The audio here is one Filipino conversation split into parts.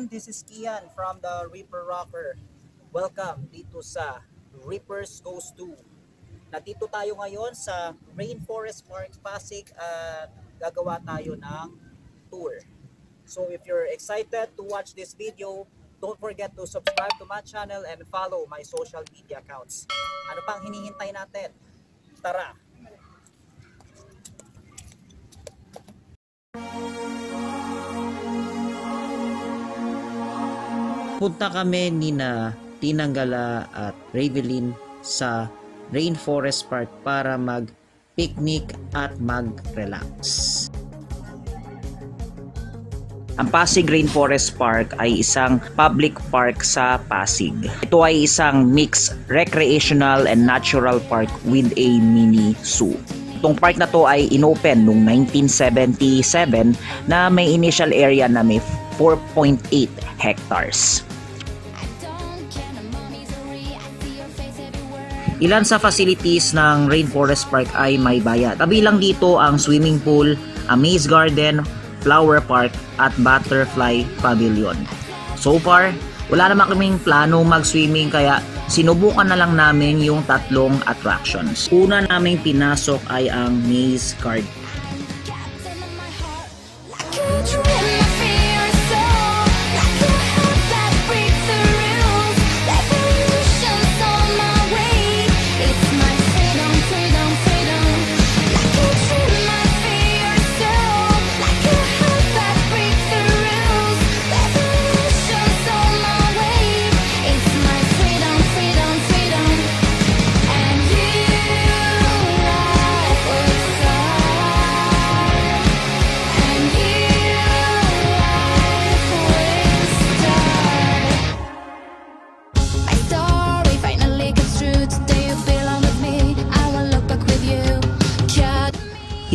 Everyone, this is Kian from the Reaper Rocker. Welcome dito sa Reapers Goes 2. Nandito tayo ngayon sa Rainforest Park Pasig at gagawa tayo ng tour. So if you're excited to watch this video, don't forget to subscribe to my channel and follow my social media accounts. Ano pang hinihintay natin? Tara! Punta kami ni na Tinanggala at Ravelin sa Rainforest Park para mag-picnic at mag-relax. Ang Pasig Rainforest Park ay isang public park sa Pasig. Ito ay isang mixed recreational and natural park with a mini zoo. Itong park na to ay inopen noong 1977 na may initial area na may 4.8 hectares. Ilan sa facilities ng Rainforest Park ay may bayad. Kabilang dito ang swimming pool, a maze garden, flower park at butterfly pavilion. So far, wala naman kaming plano mag-swimming kaya sinubukan na lang namin yung tatlong attractions. Una naming pinasok ay ang maze garden.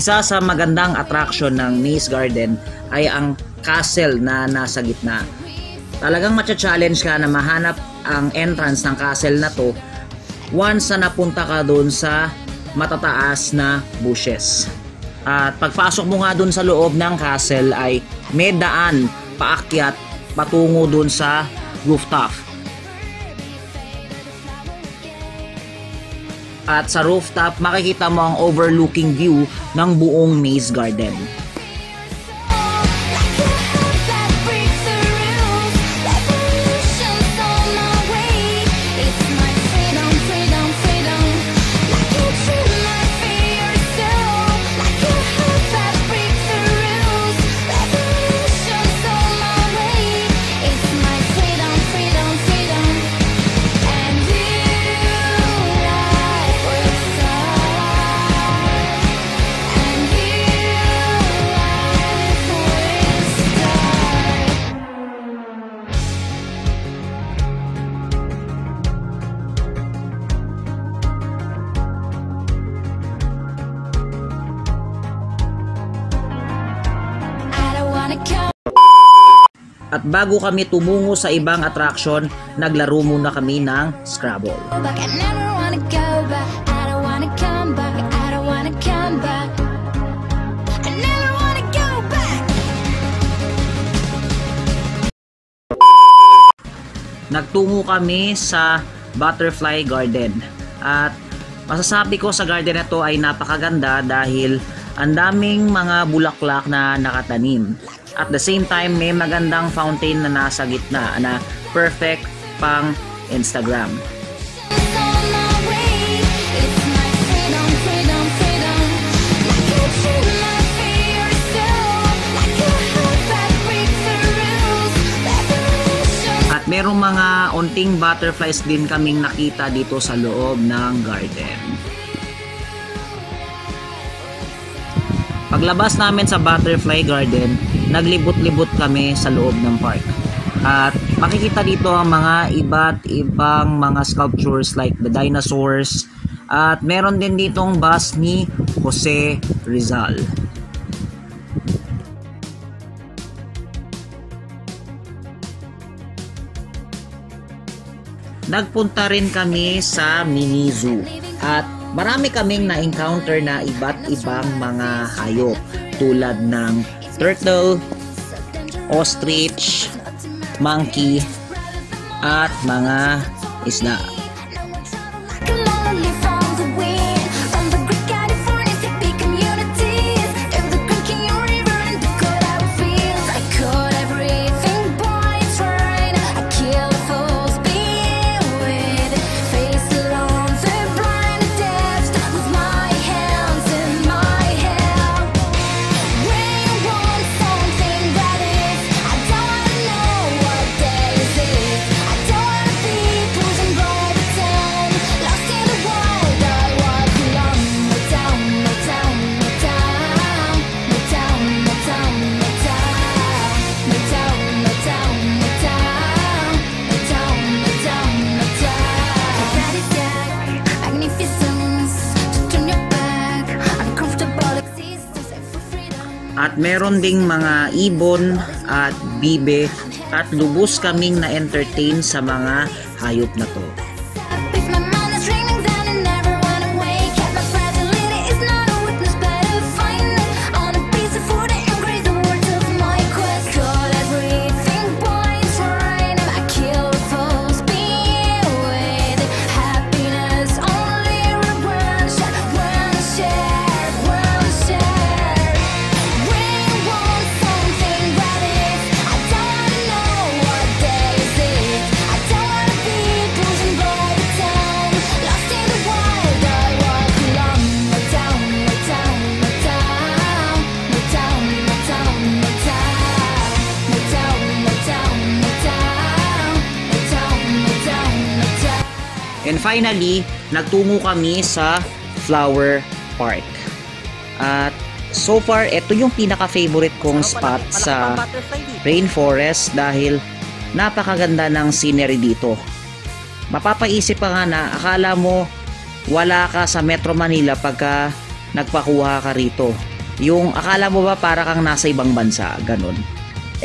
Isa sa magandang attraction ng Maze Garden ay ang castle na nasa gitna. Talagang matcha-challenge ka na mahanap ang entrance ng castle na to once na napunta ka doon sa matataas na bushes. At pagpasok mo nga doon sa loob ng castle ay may daan paakyat patungo doon sa rooftop. At sa rooftop, makikita mo ang overlooking view ng buong maze garden. At bago kami tumungo sa ibang attraction, naglaro muna kami ng Scrabble. Nagtungo kami sa Butterfly Garden. At masasabi ko sa garden na to ay napakaganda dahil ang daming mga bulaklak na nakatanim. At the same time, may magandang fountain na nasa gitna na perfect pang Instagram. At merong mga unting butterflies din kaming nakita dito sa loob ng garden. Paglabas namin sa butterfly garden, naglibot-libot kami sa loob ng park. At makikita dito ang mga iba't ibang mga sculptures like the dinosaurs. At meron din ditong bus ni Jose Rizal. Nagpunta rin kami sa mini zoo at marami kaming na-encounter na iba't ibang mga hayop tulad ng turtle, ostrich, monkey, at mga isda. Meron ding mga ibon at bibe at lubos kaming na-entertain sa mga hayop na to. Finally, nagtungo kami sa Flower Park. At so far, ito yung pinaka-favorite kong spot sa rainforest dahil napakaganda ng scenery dito. Mapapaisip ka nga na akala mo wala ka sa Metro Manila pagka nagpakuha ka rito. Yung akala mo ba para kang nasa ibang bansa, ganun.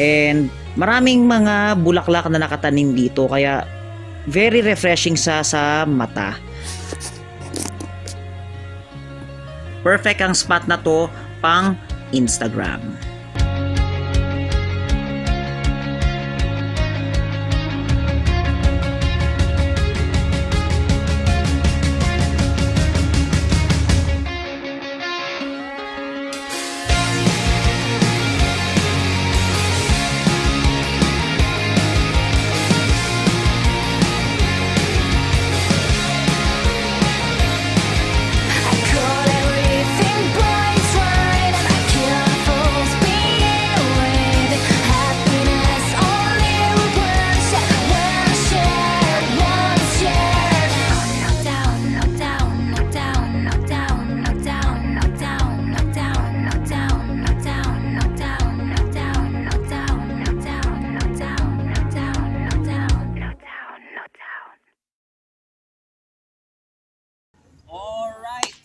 And maraming mga bulaklak na nakatanim dito kaya very refreshing sa sa mata. Perfect ang spot na to pang Instagram.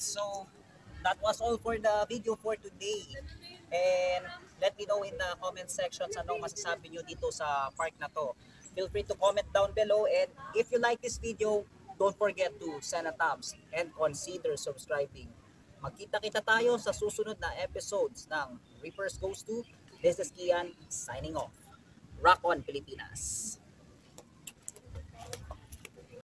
So that was all for the video for today. And let me know in the comment sections anong masasabi nyo dito sa park na to. Feel free to comment down below and if you like this video, don't forget to send a thumbs and consider subscribing. Magkita-kita tayo sa susunod na episodes ng Reapers Goes to. This is Kian signing off. Rock on Pilipinas!